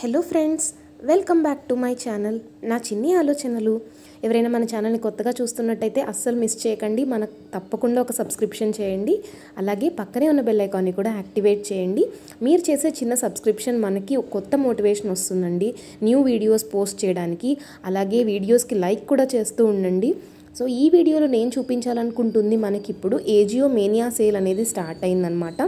Hello friends welcome back to my channel నా చిన్ని ఆలోచనలు. ఎవరైనా మన ఛానల్ని కొత్తగా చూస్తున్నట్టయితే అస్సలు మిస్ చేయకండి. మనకు తప్పకుండా ఒక సబ్స్క్రిప్షన్ చేయండి. అలాగే పక్కనే ఉన్న బెల్ ఐకాన్ని కూడా యాక్టివేట్ చేయండి. మీరు చేసే చిన్న సబ్స్క్రిప్షన్ మనకి ఒక కొత్త మోటివేషన్ వస్తుందండి. న్యూ వీడియోస్ పోస్ట్ చేయడానికి అలాగే వీడియోస్కి లైక్ కూడా చేస్తూ ఉండండి. సో ఈ వీడియోలో నేను చూపించాలనుకుంటుంది మనకి ఇప్పుడు ఏజియో మేనియా సేల్ అనేది స్టార్ట్ అయిందనమాట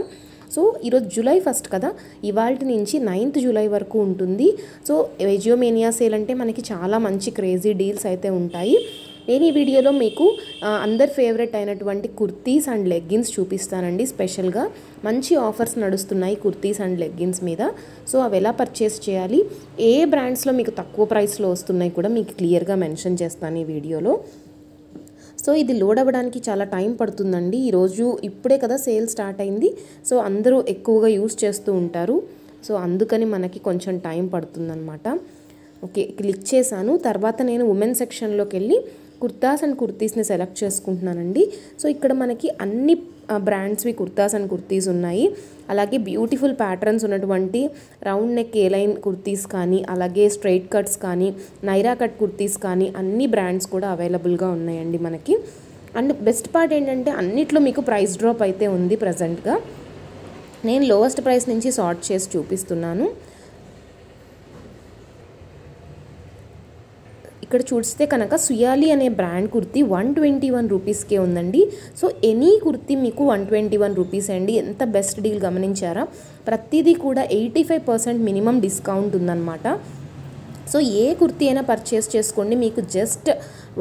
సో ఈరోజు జూలై ఫస్ట్ కదా? ఇవాళ నుంచి నైన్త్ జూలై వరకు ఉంటుంది. సో వెజియోమేనియా సేల్ అంటే మనకి చాలా మంచి క్రేజీ డీల్స్ అయితే ఉంటాయి. నేను ఈ వీడియోలో మీకు అందరి ఫేవరెట్ అయినటువంటి కుర్తీస్ అండ్ లెగ్గిన్స్ చూపిస్తానండి స్పెషల్గా. మంచి ఆఫర్స్ నడుస్తున్నాయి కుర్తీస్ అండ్ లెగ్గిన్స్ మీద. సో అవి ఎలా పర్చేస్ చేయాలి? ఏ బ్రాండ్స్లో మీకు తక్కువ ప్రైస్లో వస్తున్నాయి కూడా మీకు క్లియర్గా మెన్షన్ చేస్తాను ఈ వీడియోలో. సో ఇది లోడ్ అవ్వడానికి చాలా టైం పడుతుందండి. ఈరోజు ఇప్పుడే కదా సేల్ స్టార్ట్ అయింది. సో అందరూ ఎక్కువగా యూస్ చేస్తూ ఉంటారు. సో అందుకని మనకి కొంచెం టైం పడుతుందన్నమాట. ఓకే క్లిక్ చేశాను. తర్వాత నేను ఉమెన్ సెక్షన్లోకి వెళ్ళి కుర్తాస్ అండ్ కుర్తీస్ని సెలెక్ట్ చేసుకుంటున్నానండి. సో ఇక్కడ మనకి అన్ని బ్రాండ్స్వి కుర్తాస్ అండ్ కుర్తీస్ ఉన్నాయి. అలాగే బ్యూటిఫుల్ ప్యాటర్న్స్ ఉన్నటువంటి round neck A line kurtis కానీ అలాగే స్ట్రైట్ కట్స్ కానీ నైరా కట్ కుర్తీస్ కానీ అన్ని బ్రాండ్స్ కూడా అవైలబుల్గా ఉన్నాయండి మనకి. అండ్ బెస్ట్ పార్ట్ ఏంటంటే అన్నిట్లో మీకు ప్రైస్ డ్రాప్ అయితే ఉంది ప్రజెంట్గా. నేను లోవెస్ట్ ప్రైస్ నుంచి సార్ట్ చేసి చూపిస్తున్నాను. ఇక్కడ చూస్తే కనుక సుయాలి అనే brand kurti one twenty one రూపీస్కే ఉందండి. సో ఎనీ కుర్తీ మీకు వన్ ట్వంటీ వన్ రూపీస్ అండి. ఎంత బెస్ట్ డీల్ గమనించారా? ప్రతిదీ కూడా eighty five percent minimum discount ఉందన్నమాట. సో ఏ కుర్తీ అయినా పర్చేస్ చేసుకోండి మీకు జస్ట్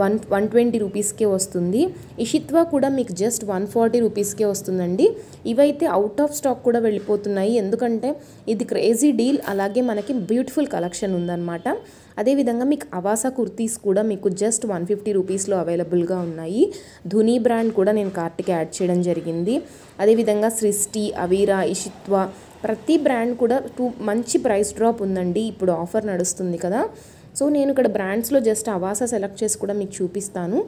వన్ వన్ ట్వంటీ రూపీస్కే వస్తుంది. ఇషిత్వా కూడా మీకు జస్ట్ వన్ ఫార్టీ రూపీస్కే వస్తుందండి. ఇవైతే అవుట్ ఆఫ్ స్టాక్ కూడా వెళ్ళిపోతున్నాయి. ఎందుకంటే ఇది క్రేజీ డీల్ అలాగే మనకి బ్యూటిఫుల్ కలెక్షన్ ఉందన్నమాట. అదేవిధంగా మీకు అవాసా కుర్తీస్ కూడా మీకు జస్ట్ వన్ ఫిఫ్టీ రూపీస్లో అవైలబుల్గా ఉన్నాయి. ధుని బ్రాండ్ కూడా నేను కార్ట్కి యాడ్ చేయడం జరిగింది. అదేవిధంగా సృష్టి అవీరా ఇషిత్వా ప్రతి బ్రాండ్ కూడా టూ మంచి ప్రైస్ డ్రాప్ ఉందండి. ఇప్పుడు ఆఫర్ నడుస్తుంది కదా. సో నేను ఇక్కడ బ్రాండ్స్లో జస్ట్ అవాసా సెలెక్ట్ చేసి కూడా మీకు చూపిస్తాను.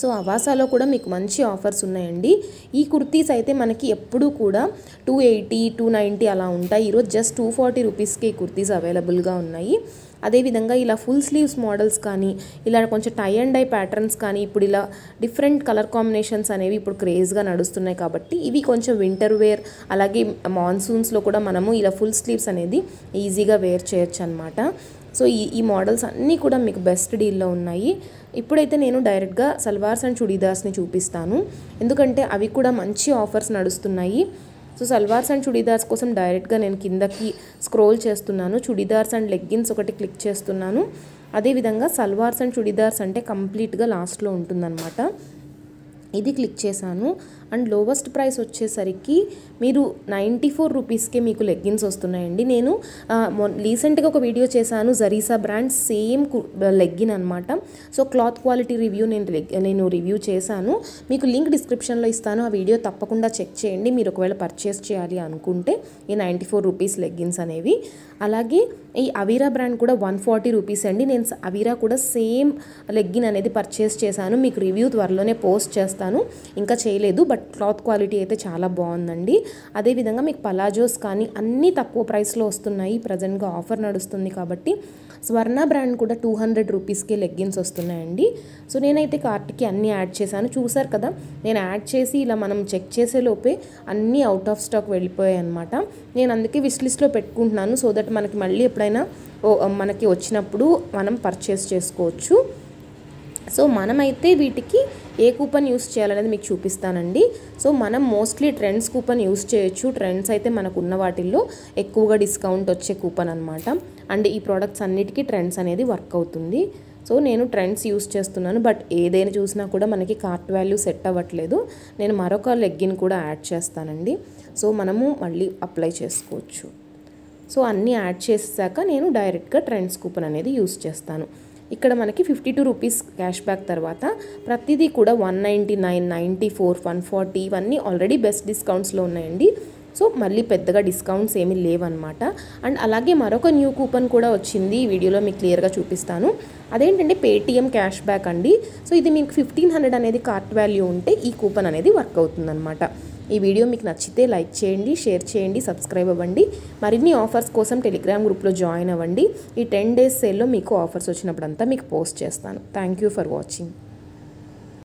సో అవాసాలో కూడా మీకు మంచి ఆఫర్స్ ఉన్నాయండి. ఈ కుర్తీస్ అయితే మనకి ఎప్పుడూ కూడా టూ ఎయిటీ టూ నైంటీ అలా ఉంటాయి. ఈరోజు జస్ట్ టూ ఫార్టీ రూపీస్కి ఈ కుర్తీస్ అవైలబుల్గా ఉన్నాయి. అదేవిధంగా ఇలా ఫుల్ స్లీవ్స్ మోడల్స్ కానీ ఇలా కొంచెం టై అండ్ డై ప్యాటర్న్స్ కానీ ఇప్పుడు ఇలా డిఫరెంట్ కలర్ కాంబినేషన్స్ అనేవి ఇప్పుడు క్రేజ్గా నడుస్తున్నాయి కాబట్టి ఇవి కొంచెం వింటర్ వేర్ అలాగే మాన్సూన్స్లో కూడా మనము ఇలా ఫుల్ స్లీవ్స్ అనేది ఈజీగా వేర్ చేయొచ్చు అనమాట సో ఈ ఈ మోడల్స్ అన్నీ కూడా మీకు బెస్ట్ డీల్లో ఉన్నాయి. ఇప్పుడైతే నేను డైరెక్ట్గా సల్వార్స్ అండ్ చుడీదార్స్ని చూపిస్తాను. ఎందుకంటే అవి కూడా మంచి ఆఫర్స్ నడుస్తున్నాయి. సో సల్వార్స్ అండ్ చుడీదార్స్ కోసం డైరెక్ట్గా నేను కిందకి స్క్రోల్ చేస్తున్నాను. చుడీదార్స్ అండ్ లెగ్గిన్స్ ఒకటి క్లిక్ చేస్తున్నాను. అదేవిధంగా సల్వార్స్ అండ్ చుడీదార్స్ అంటే కంప్లీట్గా లాస్ట్లో ఉంటుందన్నమాట. ఇది క్లిక్ చేశాను. అండ్ లోవెస్ట్ ప్రైస్ వచ్చేసరికి మీరు నైంటీ ఫోర్ రూపీస్కే మీకు లెగ్గిన్స్ వస్తున్నాయండి. నేను రీసెంట్గా ఒక వీడియో చేశాను జరీసా బ్రాండ్ సేమ్ లెగ్గిన్ అనమాట సో క్లాత్ క్వాలిటీ రివ్యూ నేను నేను రివ్యూ చేశాను. మీకు లింక్ డిస్క్రిప్షన్లో ఇస్తాను ఆ వీడియో తప్పకుండా చెక్ చేయండి. మీరు ఒకవేళ పర్చేస్ చేయాలి అనుకుంటే ఈ నైంటీ ఫోర్ రూపీస్ లెగ్గిన్స్ అనేవి. అలాగే ఈ అవీరా బ్రాండ్ కూడా వన్ ఫార్టీ రూపీస్ అండి. నేను అవీరా కూడా సేమ్ లెగ్గిన్ అనేది పర్చేస్ చేశాను. మీకు రివ్యూ త్వరలోనే పోస్ట్ చేస్తాను. ఇంకా చేయలేదు బట్ క్లాత్ క్వాలిటీ అయితే చాలా బాగుందండి. అదేవిధంగా మీకు పలాజోస్ కానీ అన్నీ తక్కువ ప్రైస్లో వస్తున్నాయి. ప్రజెంట్గా ఆఫర్ నడుస్తుంది కాబట్టి స్వర్ణ బ్రాండ్ కూడా టూ హండ్రెడ్ రూపీస్కే లెగ్గిన్స్ వస్తున్నాయండి. సో నేనైతే కార్ట్కి అన్నీ యాడ్ చేశాను. చూసారు కదా నేను యాడ్ చేసి ఇలా మనం చెక్ చేసే లోపే అన్నీ అవుట్ ఆఫ్ స్టాక్ వెళ్ళిపోయాయి అనమాట నేను అందుకే విష్ లిస్ట్లో పెట్టుకుంటున్నాను సో దట్ మనకి మళ్ళీ ఎప్పుడైనా ఓ మనకి వచ్చినప్పుడు మనం పర్చేస్ చేసుకోవచ్చు. సో మనమైతే వీటికి ఏ కూపన్ యూస్ చేయాలనేది మీకు చూపిస్తానండి. సో మనం మోస్ట్లీ ట్రెండ్స్ కూపన్ యూస్ చేయొచ్చు. ట్రెండ్స్ అయితే మనకు ఉన్న వాటిల్లో ఎక్కువగా డిస్కౌంట్ వచ్చే కూపన్ అనమాట అండ్ ఈ ప్రోడక్ట్స్ అన్నిటికీ ట్రెండ్స్ అనేది వర్క్ అవుతుంది. సో నేను ట్రెండ్స్ యూస్ చేస్తున్నాను. బట్ ఏదైనా చూసినా కూడా మనకి కార్ట్ వాల్యూ సెట్ అవ్వట్లేదు. నేను మరొక లెగ్గిన్ కూడా యాడ్ చేస్తానండి. సో మనము మళ్ళీ అప్లై చేసుకోవచ్చు. సో అన్నీ యాడ్ చేసాక నేను డైరెక్ట్గా ట్రెండ్స్ కూపన్ అనేది యూస్ చేస్తాను. ఇక్కడ మనకి fifty two rupees cash back తర్వాత ప్రతిదీ కూడా one ninety nine ninety four one forty ఇవన్నీ ఆల్రెడీ బెస్ట్ డిస్కౌంట్స్లో ఉన్నాయండి. సో మళ్ళీ పెద్దగా డిస్కౌంట్స్ ఏమీ లేవన్నమాట. అండ్ అలాగే మరొక న్యూ కూపన్ కూడా వచ్చింది. ఈ వీడియోలో మీకు క్లియర్గా చూపిస్తాను. అదేంటంటే పేటిఎం క్యాష్ బ్యాక్ అండి. సో ఇది మీకు ఫిఫ్టీన్ హండ్రెడ్ అనేది కార్ట్ వాల్యూ ఉంటే ఈ కూపన్ అనేది వర్క్ అవుతుందన్నమాట. ఈ వీడియో మీకు నచ్చితే లైక్ చేయండి షేర్ చేయండి సబ్స్క్రైబ్ అవ్వండి. మరిన్ని ఆఫర్స్ కోసం టెలిగ్రామ్ గ్రూప్లో జాయిన్ అవ్వండి. ఈ టెన్ డేస్ సేల్లో మీకు ఆఫర్స్ వచ్చినప్పుడంతా మీకు పోస్ట్ చేస్తాను. Thank you for watching